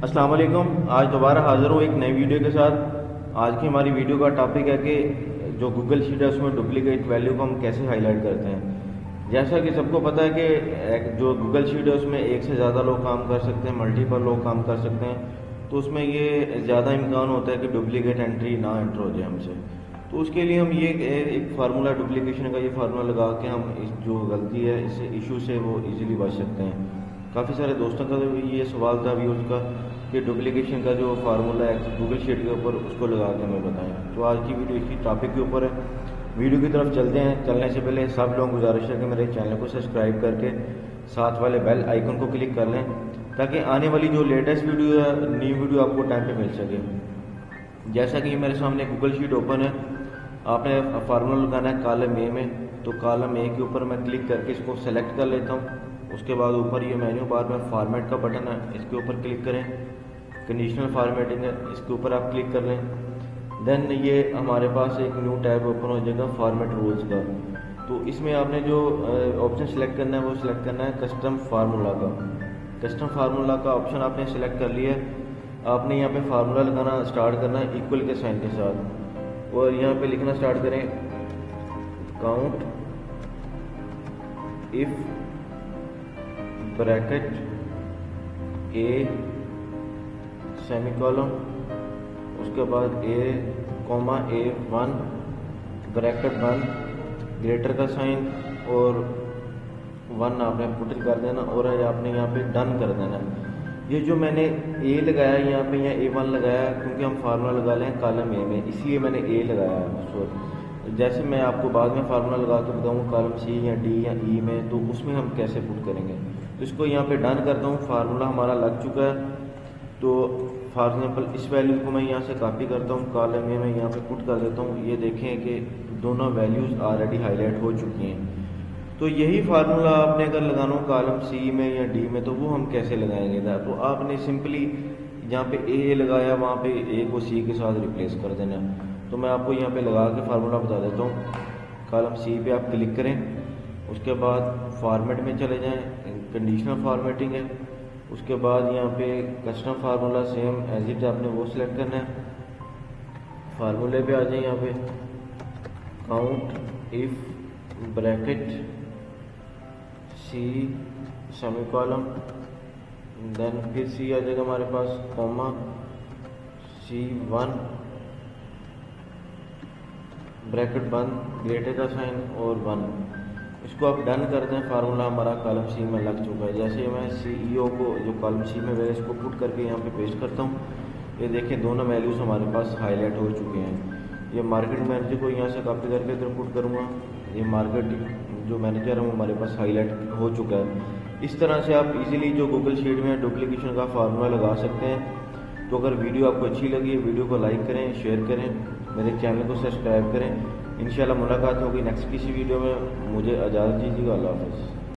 अस्सलाम वालेकुम। आज दोबारा हाज़िर हूँ एक नई वीडियो के साथ। आज की हमारी वीडियो का टॉपिक है कि जो गूगल शीट है, उसमें डुप्लीकेट वैल्यू को हम कैसे हाईलाइट करते हैं। जैसा कि सबको पता है कि जो गूगल शीट है, उसमें एक से ज़्यादा लोग काम कर सकते हैं मल्टीपल लोग काम कर सकते हैं। तो उसमें ये ज़्यादा इम्कान होता है कि डुप्लीकेट एंट्री ना एंटर हो जाए हमसे। तो उसके लिए हम ये एक फार्मूला डुप्लीकेशन का ये फार्मूला लगा के हम इस जो गलती है, इस इशू से वो इजीली बच सकते हैं। काफ़ी सारे दोस्तों का भी ये सवाल था, अभी का कि डुप्लीकेशन का जो फार्मूला है गूगल शीट के ऊपर, उसको लगा के हमें बताएँ। तो आज की वीडियो इसी टॉपिक के ऊपर है। वीडियो की तरफ़ चलते हैं। चलने से पहले सब लोग गुजारिश है कि मेरे चैनल को सब्सक्राइब करके साथ वाले बेल आइकन को क्लिक कर लें, ताकि आने वाली जो लेटेस्ट वीडियो है न्यू वीडियो आपको टाइम पे मिल सके। जैसा कि मेरे सामने गूगल शीट ओपन है। आपने फार्मूला लगाना है कॉलम ए में। तो कॉलम ए के ऊपर मैं क्लिक करके इसको सेलेक्ट कर लेता हूँ। उसके बाद ऊपर ये मेन्यू बार में फॉर्मेट का बटन है, इसके ऊपर क्लिक करें। कंडीशनल फॉर्मेटिंग है, इसके ऊपर आप क्लिक कर लें। देन ये हमारे पास एक न्यू टैब ओपन हो जाएगा फॉर्मेट रूल्स का। तो इसमें आपने जो ऑप्शन सेलेक्ट करना है, वो सिलेक्ट करना है कस्टम फार्मूला का। कस्टम फार्मूला का ऑप्शन आपने सेलेक्ट कर लिया आपने यहाँ पे फार्मूला लगाना स्टार्ट करना है इक्वल के साइन के साथ। और यहाँ पे लिखना स्टार्ट करें count if bracket A semicolon उसके बाद A comma A one bracket one greater का साइन और वन आपने पुट कर देना और आपने यहाँ पे डन कर देना। ये जो मैंने ए लगाया यहाँ पे यहाँ ए वन लगाया, क्योंकि हम फार्मूला लगा लें कॉलम ए में, इसलिए मैंने ए लगाया। सॉरी जैसे मैं आपको बाद में फार्मूला लगा के बताऊँ कॉलम सी या डी या ई e में तो उसमें हम कैसे पुट करेंगे? तो इसको यहाँ पे डन करता हूँ फार्मूला हमारा लग चुका है। तो फॉर एग्ज़ाम्पल इस वैल्यू को मैं यहाँ से कॉपी करता हूँ कॉलम में मैं यहाँ पे पुट कर देता हूँ, ये देखें कि दोनों वैल्यूज़ ऑलरेडी हाईलाइट हो चुकी हैं। तो यही फार्मूला आपने अगर लगाना हो कॉलम सी में या डी में तो वो हम कैसे लगाएँगे? तो आपने सिंपली जहाँ पे ए लगाया, वहाँ पे ए को सी के साथ रिप्लेस कर देना। तो मैं आपको यहाँ पे लगा के फार्मूला बता देता हूँ। कॉलम सी पे आप क्लिक करें, उसके बाद फॉर्मेट में चले जाएँ कंडीशनल फॉर्मेटिंग है। उसके बाद यहाँ पे custom formula same as it आपने वो सिलेक्ट करना है। फार्मूले पे आ जाए यहाँ पे। Count if bracket C semicolon then फिर सी आ जाएगा हमारे पास कॉमा सी वन ब्रैकेट बंद ग्रेटर का साइन और वन इसको आप डन कर दें फार्मूला हमारा कॉलम सी में लग चुका है। जैसे मैं सीईओ e को, जो कॉलम सी में है इसको पुट करके यहाँ पे पेस्ट करता हूँ, ये देखें, दोनों वैल्यूज़ हमारे पास हाईलाइट हो चुके हैं। ये मार्केट मैनेजर को यहाँ से कॉपी करके इधर पुट करूँगा। ये मार्केट जो मैनेजर है, वो हमारे पास हाईलाइट हो चुका है। इस तरह से आप इजीली जो गूगल शीट में डुप्लीकेशन का फार्मूला लगा सकते हैं। तो अगर वीडियो आपको अच्छी लगी है वीडियो को लाइक करें, शेयर करें, मेरे चैनल को सब्सक्राइब करें। इन मुलाकात होगी नेक्स्ट किसी वीडियो में। मुझे इजाज़त दीजिएगा, अल्लाह हाफ़